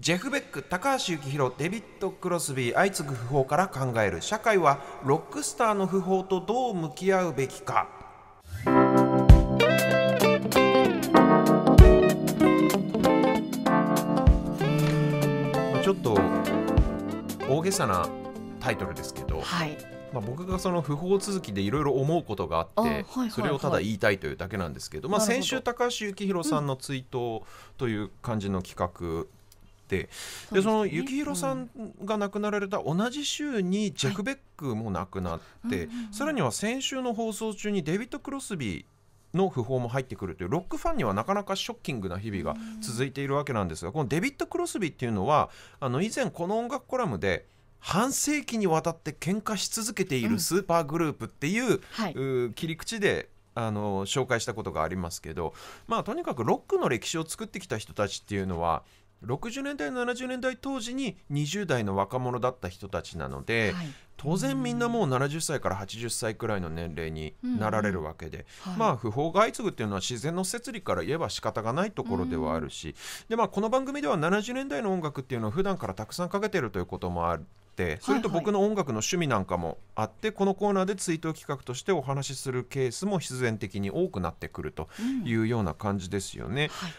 ジェフ・ベック高橋幸宏デビッド・クロスビー相次ぐ訃報から考える。社会はロックスターの訃報とどう向き合うべきか。まあちょっと大げさなタイトルですけど、はい。まあ、僕がその訃報続きでいろいろ思うことがあってそれをただ言いたいというだけなんですけど、まあ、先週高橋幸宏さんの追悼という感じの企画でその幸宏さんが亡くなられた同じ週にジェフ・ベックも亡くなって、さらには先週の放送中にデビッド・クロスビーの訃報も入ってくるというロックファンにはなかなかショッキングな日々が続いているわけなんですがこのデビッド・クロスビーっていうのはあの以前この音楽コラムで半世紀にわたって喧嘩し続けているスーパーグループっていう,、はい。う切り口であの紹介したことがありますけどまあとにかくロックの歴史を作ってきた人たちっていうのは60年代70年代当時に20代の若者だった人たちなので、はい。当然みんなもう70歳から80歳くらいの年齢になられるわけで、はい。まあ不法が相次ぐっていうのは自然の摂理から言えば仕方がないところではあるし、でまあこの番組では70年代の音楽っていうのを普段からたくさんかけてるということもあってそれと僕の音楽の趣味なんかもあってこのコーナーで追悼企画としてお話しするケースも必然的に多くなってくるというような感じですよね。はい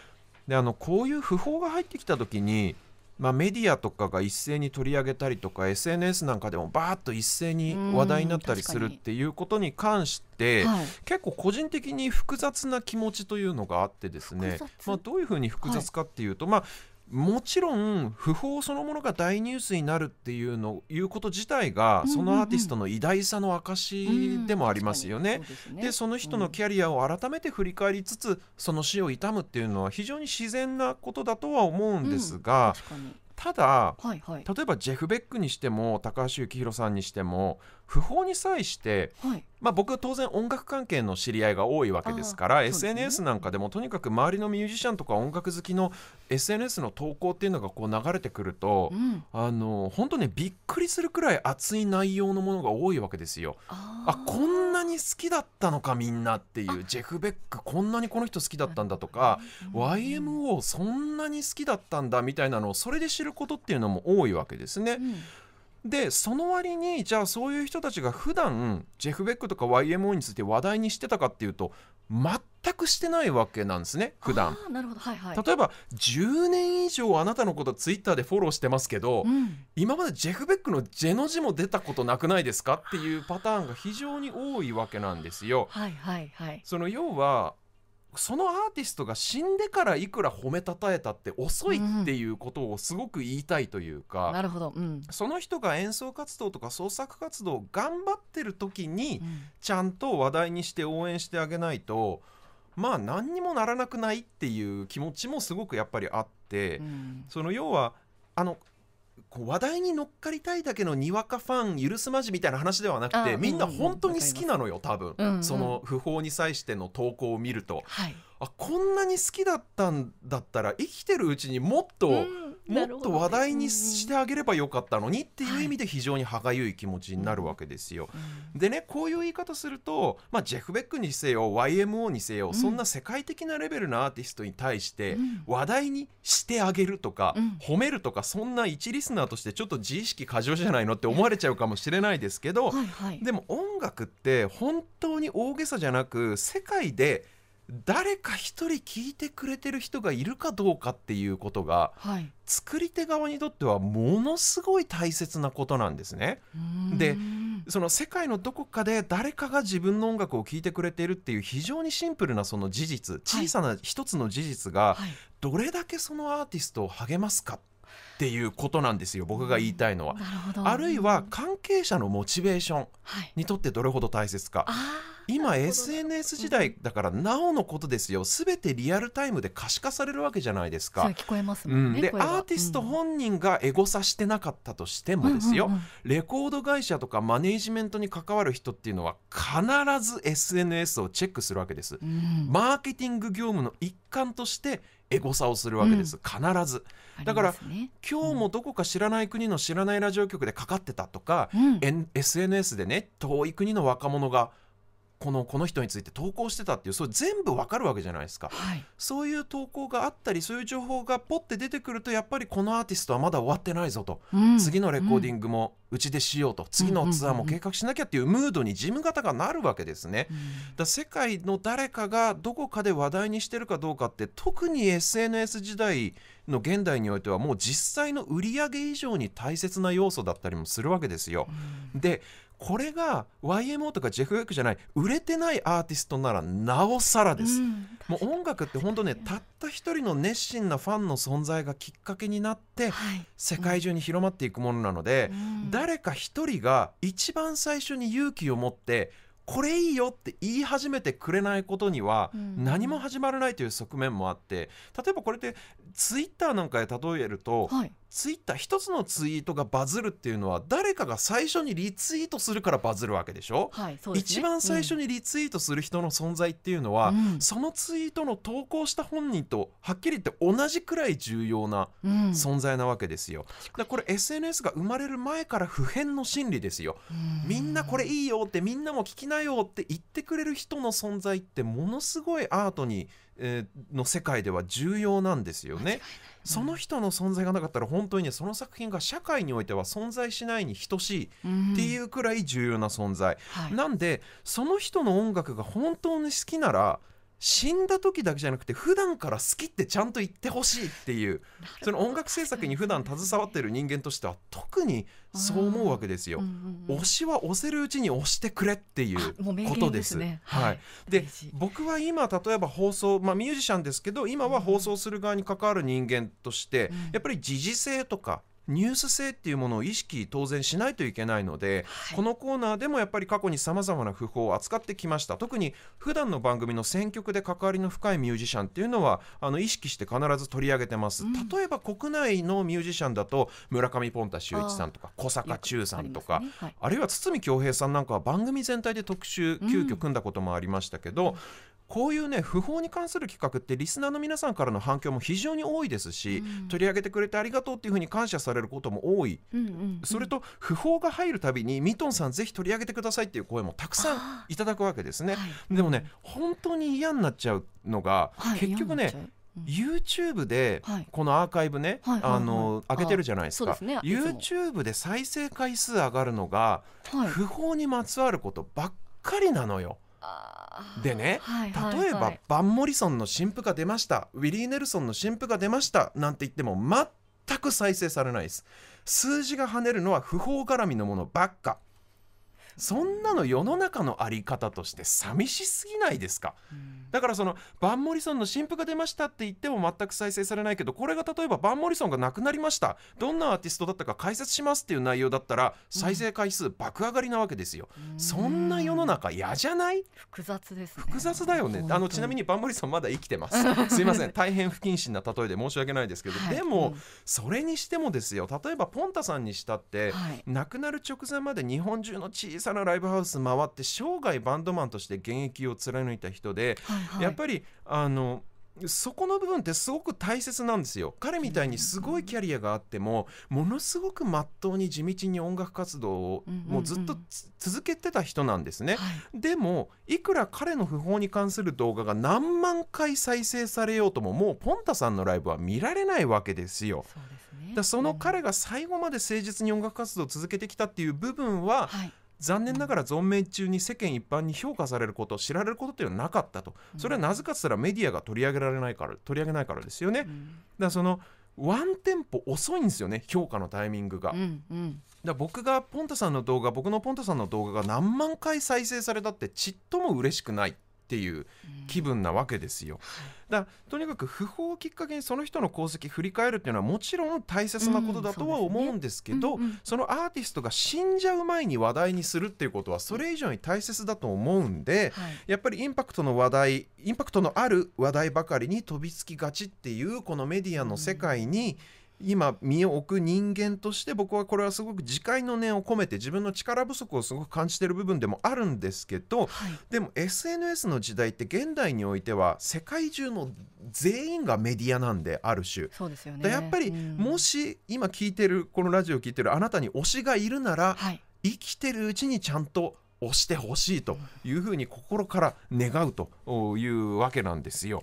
であのこういう訃報が入ってきた時に、まあ、メディアとかが一斉に取り上げたりとか SNS なんかでもバーッと一斉に話題になったりするっていうことに関して、はい。結構個人的に複雑な気持ちというのがあってですねまあ、どういうふうに複雑かっていうと、まあもちろん訃報そのものが大ニュースになるっていうのいうこと自体がそのアーティストの偉大さの証でもありますよね。でその人のキャリアを改めて振り返りつつその死を悼むっていうのは非常に自然なことだとは思うんですが、ただはいはい。例えばジェフ・ベックにしても高橋幸宏さんにしても訃報に際して、はい。まあ、僕は当然音楽関係の知り合いが多いわけですから SNS なんかでもとにかく周りのミュージシャンとか音楽好きの SNS の投稿っていうのがこう流れてくると、うん。あの本当ねびっくりするくらい熱い内容のものが多いわけですよ。ああこんなに好きだったのかみんなっていうジェフ・ベックこんなにこの人好きだったんだとか、YMO そんなに好きだったんだみたいなのをそれで知ることっていうのも多いわけですね。でその割にじゃあそういう人たちが普段ジェフ・ベックとか YMO について話題にしてたかっていうと全くしてないわけなんですね普段。なるほどはいはい例えば10年以上あなたのことツイッターでフォローしてますけど、うん今までジェフ・ベックのジェの字も出たことなくないですかっていうパターンが非常に多いわけなんですよ。はいはいはいその要はそのアーティストが死んでからいくら褒めたたえたって遅いっていうことをすごく言いたいというか、なるほど。うん。その人が演奏活動とか創作活動を頑張ってる時にうん。ちゃんと話題にして応援してあげないとまあ何にもならなくないっていう気持ちもすごくやっぱりあって、うん。その要はあのこう話題に乗っかりたいだけのにわかファン許すまじみたいな話ではなくあてみんな本当に好きなのよ多分、うんうん。その訃報に際しての投稿を見ると。はい。あこんなに好きだったんだったら生きてるうちにもっと、うんもっと話題にしてあげればよかったのにっていうはい意味で非常に歯がゆい気持ちになるわけですよ。うんでねこういう言い方すると、まあ、ジェフ・ベックにせよ YMO にせよ、ん。そんな世界的なレベルのアーティストに対してうん。話題にしてあげるとか、うん。褒めるとかそんな一リスナーとしてちょっと自意識過剰じゃないのって思われちゃうかもしれないですけど、でも音楽って本当に大げさじゃなく世界で誰か一人聞いてくれてる人がいるかどうかっていうことがはい。作り手側にとってはものすごい大切なことなんですね。でうん。その世界のどこかで誰かが自分の音楽を聴いてくれているっていう非常にシンプルなその事実小さな一つの事実がはい。どれだけそのアーティストを励ますかっていうことなんですよ僕が言いたいのは。あるいはうん関係者のモチベーションはい。にとってどれほど大切か。あー今 SNS 時代だからなおのことですよ。全てリアルタイムで可視化されるわけじゃないですか。聞こえますね声が。でアーティスト本人がエゴサしてなかったとしてもですよ、うんうんうん。レコード会社とかマネージメントに関わる人っていうのは必ず SNS をチェックするわけです。うん。マーケティング業務の一環としてエゴサをするわけです、必ず。だからね今日もどこか知らない国の知らないラジオ局でかかってたとか、うん。SNS でね遠い国の若者がこのこの人について投稿してたっていうそれ全部わかるわけじゃないですか。はい。そういう投稿があったりそういう情報がポッて出てくるとやっぱりこのアーティストはまだ終わってないぞと、うん。次のレコーディンングもうちでしようと。次のツアーも計画しなきゃっていうムードに事務方がなるわけですね。グ、だから世界の誰かがどこかで話題にしてるかどうかって特に SNS 時代の現代においてはもう実際の売り上げ以上に大切な要素だったりもするわけですよ。でこれが YMO とかジェフ・ウェックじゃない売れてないアーティストならなおさらです。うんもう音楽って本当ねたった一人の熱心なファンの存在がきっかけになってはい。世界中に広まっていくものなので、うん。誰か一人が一番最初に勇気を持ってこれいいよって言い始めてくれないことにはうん。何も始まらないという側面もあって例えばこれってツイッターなんかで例えるとはいツイッター一つのツイートがバズるっていうのは誰かが最初にリツイートするからバズるわけでしょ？はいね。一番最初にリツイートする人の存在っていうのは、うん。そのツイートの投稿した本人とはっきり言って同じくらい重要なうん。存在なわけですよ。だからこれ SNS が生まれる前から普遍の心理ですよ。うん。みんなこれいいよってみんなも聞きなよって言ってくれる人の存在ってものすごいアートに、えーの世界では重要なんですよね。その人の存在がなかったら本当にねその作品が社会においては存在しないに等しいっていうくらい重要な存在。はいなんでその人の音楽が本当に好きなら死んだ時だけじゃなくて普段から好きってちゃんと言ってほしいっていうその音楽制作に普段携わってる人間としては特にそう思うわけですよ。うん。うんうん推しは押せるうちに押してくれっていうことです。す。ねはい、で僕は今例えば放送、まあ、ミュージシャンですけど今は放送する側に関わる人間として、うん。やっぱり時事性とかニュース性っていうものを意識当然しないといけないので、はい。このコーナーでもやっぱり過去にさまざまな訃報を扱ってきました。特に普段の番組の選曲で関わりの深いミュージシャンっていうのはあの意識して必ず取り上げてます、うん。例えば国内のミュージシャンだと村上ポンタ秀一さんとか小坂忠さんとかあね。はい。あるいは堤恭平さんなんかは番組全体で特集うん。急遽組んだこともありましたけど、こういうね不法に関する企画ってリスナーの皆さんからの反響も非常に多いですし、うん。取り上げてくれてありがとうっていうふうに感謝されることも多い。うんうんうん。それと不法が入るたびにミトンさんぜひ取り上げてくださいっていう声もたくさんあいただくわけですね。はい。でもね本当に嫌になっちゃうのが、はい結局ね YouTube ではい。このアーカイブね、はいはいはい。あの上げてるじゃないですか。ですね。YouTube で再生回数上がるのがはい。不法にまつわることばっかりなのよ。でねはいはい例えば、はいバン・モリソンの新譜が出ました。ウィリー・ネルソンの新譜が出ました。なんて言っても全く再生されないです。数字が跳ねるのは不法絡みのものばっかそんなの世の中のあり方として寂しすぎないですか？うん。だからそのバン・モリソンの新譜が出ましたって言っても全く再生されないけどこれが例えばバン・モリソンが亡くなりました。どんなアーティストだったか解説しますっていう内容だったら再生回数爆上がりなわけですよ、そんな世の中嫌じゃない？複雑ですね。複雑だよね。あのちなみにバンモリソンまだ生きてます。すいません。大変不謹慎な例えで申し訳ないですけど、はい。でも、うん。それにしてもですよ。例えばポンタさんにしたって、はい。亡くなる直前まで日本中の小さなライブハウス回って生涯バンドマンとして現役を貫いた人で、はいはい。やっぱりあのそこの部分ってすごく大切なんですよ。彼みたいにすごいキャリアがあってもものすごくまっとうに地道に音楽活動をもうずっとつ続けてた人なんですね。はい。でもいくら彼の訃報に関する動画が何万回再生されようとももうポンタさんのライブは見られないわけですよ。そね。だそのうん。彼が最後まで誠実に音楽活動を続けてきたっていう部分ははい残念ながら存命中に世間一般に評価されること知られることっていうのはなかったと。それはなぜかっつったらメディアが取り上げられないから取り上げないからですよね。だかうんらそのワンテンポ遅いんですよね評価のタイミングが。だかうん。うんら僕がポンタさんの動画僕のポンタさんの動画が何万回再生されたってちっとも嬉しくないっていう気分なわけですよ。だとにかく訃報をきっかけにその人の功績振り返るっていうのはもちろん大切なことだとは思うんですけど、うんうん。そのアーティストが死んじゃう前に話題にするっていうことはそれ以上に大切だと思うんで、はい。やっぱりインパクトの話題インパクトのある話題ばかりに飛びつきがちっていうこのメディアの世界に今身を置く人間として僕はこれはすごく自戒の念を込めて自分の力不足をすごく感じてる部分でもあるんですけどはいでも SNS の時代って現代においては世界中の全員がメディアなんである種。そうですよねだやっぱりうんもし今聞いてるこのラジオを聞いてるあなたに推しがいるならはい生きてるうちにちゃんと推してほしいというふうに心から願うというわけなんですよ。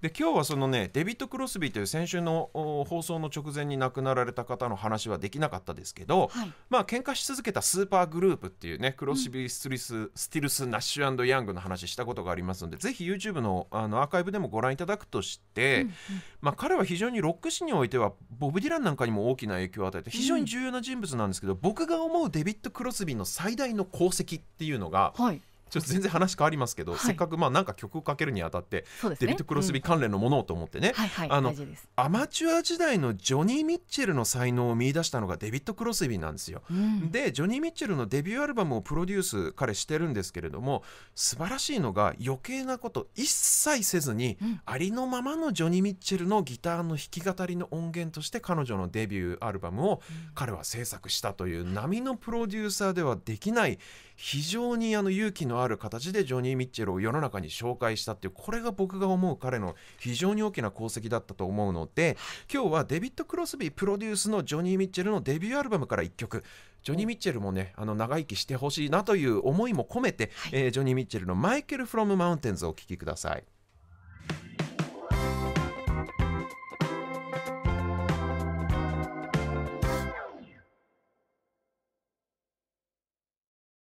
で今日はそのねデビッド・クロスビーという先週の放送の直前に亡くなられた方の話はできなかったですけど、はい、まあ喧嘩し続けたスーパーグループっていうねクロスビー・スティルス、うん、スティルス・ナッシュヤングの話したことがありますのでぜひ YouTube のあのアーカイブでもご覧いただくとして、うんうん、まあ、彼は非常にロック史においてはボブ・ディランなんかにも大きな影響を与えて非常に重要な人物なんですけど、うん、僕が思うデビッド・クロスビーの最大の功績っていうのが、はいちょっと全然話変わりますけど、はい、せっかくまあなんか曲をかけるにあたって、ね、デビッド・クロスビー関連のものをと思ってね、あのアマチュア時代のジョニー・ミッチェルの才能を見出したのがデビッド・クロスビーなんですよ。うん、でジョニー・ミッチェルのデビューアルバムをプロデュース彼してるんですけれども素晴らしいのが余計なこと一切せずに、うん、ありのままのジョニー・ミッチェルのギターの弾き語りの音源として彼女のデビューアルバムを彼は制作したという波のプロデューサーではできない非常にあの勇気のある形でジョニー・ミッチェルを世の中に紹介したっていうこれが僕が思う彼の非常に大きな功績だったと思うので今日はデビッド・クロスビープロデュースのジョニー・ミッチェルのデビューアルバムから1曲ジョニー・ミッチェルもねあの長生きしてほしいなという思いも込めて、はい、えー、ジョニー・ミッチェルの「マイケル・フロム・マウンテンズ」をお聴きください。